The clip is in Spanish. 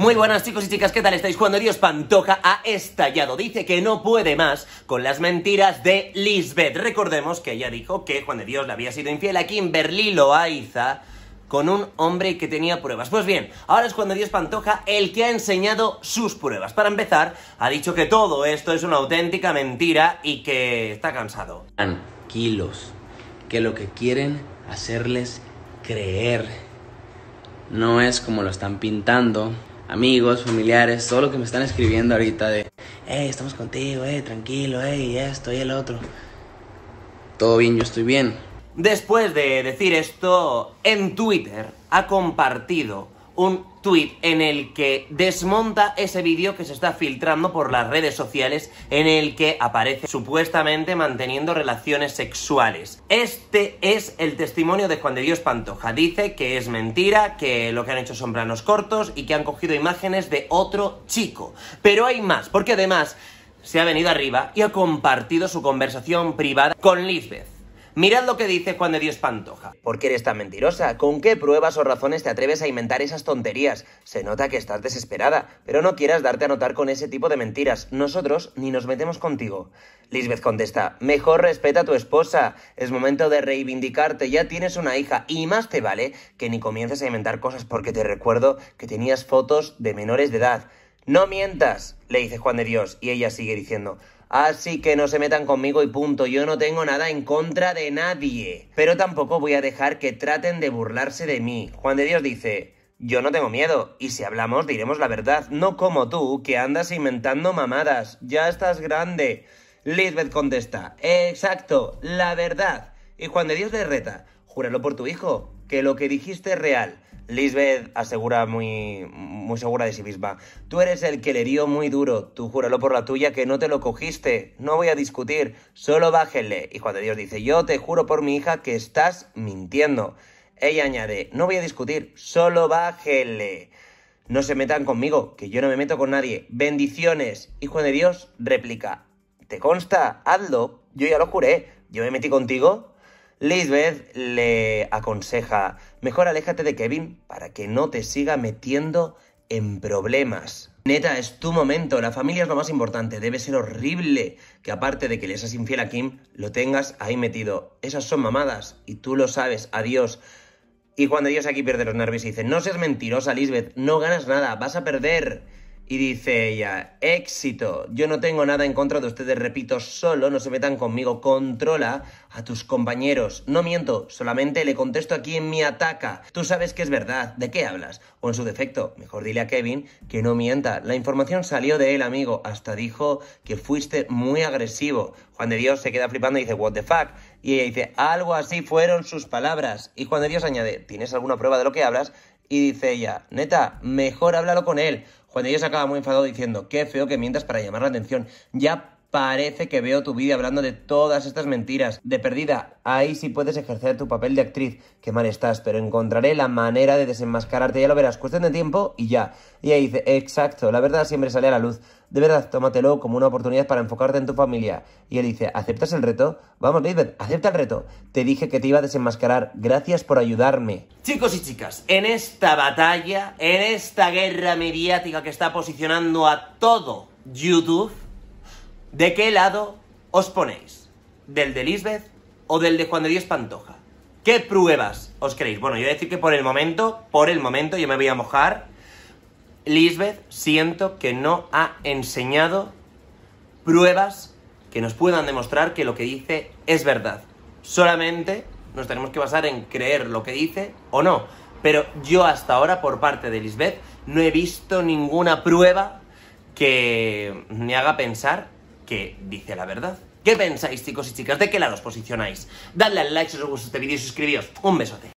Muy buenas chicos y chicas, ¿qué tal estáis? Cuando Dios Pantoja ha estallado, dice que no puede más con las mentiras de Lisbeth. Recordemos que ella dijo que Juan de Dios le había sido infiel a Kimberly Loaiza con un hombre que tenía pruebas. Pues bien, ahora es cuando Dios Pantoja el que ha enseñado sus pruebas. Para empezar, ha dicho que todo esto es una auténtica mentira y que está cansado. Tranquilos, que lo que quieren hacerles creer no es como lo están pintando amigos, familiares, todo lo que me están escribiendo ahorita de, hey, estamos contigo, hey, tranquilo, hey, esto y el otro. Todo bien, yo estoy bien. Después de decir esto, en Twitter ha compartido un tweet en el que desmonta ese vídeo que se está filtrando por las redes sociales en el que aparece supuestamente manteniendo relaciones sexuales. Este es el testimonio de Juan de Dios Pantoja. Dice que es mentira, que lo que han hecho son planos cortos y que han cogido imágenes de otro chico. Pero hay más, porque además se ha venido arriba y ha compartido su conversación privada con Lisbeth. Mirad lo que dice Juan de Dios Pantoja. ¿Por qué eres tan mentirosa? ¿Con qué pruebas o razones te atreves a inventar esas tonterías? Se nota que estás desesperada, pero no quieras darte a notar con ese tipo de mentiras. Nosotros ni nos metemos contigo. Lisbeth contesta, mejor respeta a tu esposa. Es momento de reivindicarte, ya tienes una hija y más te vale que ni comiences a inventar cosas porque te recuerdo que tenías fotos de menores de edad. No mientas, le dice Juan de Dios, y ella sigue diciendo, Así que no se metan conmigo y punto. Yo no tengo nada en contra de nadie. Pero tampoco voy a dejar que traten de burlarse de mí. Juan de Dios dice, yo no tengo miedo, y si hablamos diremos la verdad, no como tú, que andas inventando mamadas. Ya estás grande. Lisbeth contesta, exacto, la verdad. Y Juan de Dios le reta, júralo por tu hijo, que lo que dijiste es real. Lisbeth asegura muy, muy segura de sí misma. Tú eres el que le dio muy duro. Tú júralo por la tuya que no te lo cogiste. No voy a discutir. Solo bájenle. Y Juan de Dios dice, yo te juro por mi hija que estás mintiendo. Ella añade, no voy a discutir. Solo bájenle. No se metan conmigo, que yo no me meto con nadie. Bendiciones. Juan de Dios replica, ¿te consta? Hazlo. Yo ya lo juré. Yo me metí contigo. Lisbeth le aconseja, mejor aléjate de Kevin para que no te siga metiendo en problemas. Neta, es tu momento, la familia es lo más importante, debe ser horrible que aparte de que le seas infiel a Kim, lo tengas ahí metido. Esas son mamadas y tú lo sabes, adiós. Y cuando Dios aquí pierde los nervios y dice, no seas mentirosa, Lisbeth, no ganas nada, vas a perder. Y dice ella, éxito, yo no tengo nada en contra de ustedes, repito, solo no se metan conmigo, controla a tus compañeros. No miento, solamente le contesto a quien me ataca. Tú sabes que es verdad, ¿de qué hablas? O en su defecto, mejor dile a Kevin que no mienta. La información salió de él, amigo, hasta dijo que fuiste muy agresivo. Juan de Dios se queda flipando y dice, what the fuck? Y ella dice, algo así fueron sus palabras. Y Juan de Dios añade, ¿tienes alguna prueba de lo que hablas? Y dice ella, neta, mejor háblalo con él. Juan de Dios acaba muy enfadado diciendo, qué feo que mientas para llamar la atención. Ya parece que veo tu vídeo hablando de todas estas mentiras. De perdida, ahí sí puedes ejercer tu papel de actriz. Qué mal estás, pero encontraré la manera de desenmascararte. Ya lo verás, cuestión de tiempo y ya. Y ahí dice, exacto, la verdad siempre sale a la luz. De verdad, tómatelo como una oportunidad para enfocarte en tu familia. Y él dice, ¿aceptas el reto? Vamos, Lisbeth, acepta el reto. Te dije que te iba a desenmascarar. Gracias por ayudarme. Chicos y chicas, en esta batalla, en esta guerra mediática que está posicionando a todo YouTube, ¿De qué lado os ponéis? ¿Del de Lisbeth o del de Juan de Dios Pantoja? ¿Qué pruebas os creéis? Bueno, yo voy a decir que por el momento, por el momento, yo me voy a mojar. Lisbeth, siento que no ha enseñado pruebas que nos puedan demostrar que lo que dice es verdad. Solamente nos tenemos que basar en creer lo que dice o no. Pero yo hasta ahora, por parte de Lisbeth, no he visto ninguna prueba que me haga pensar que dice la verdad. ¿Qué pensáis, chicos y chicas? ¿De qué lado os posicionáis? Dadle al like si os gusta este vídeo y suscribíos. Un besote.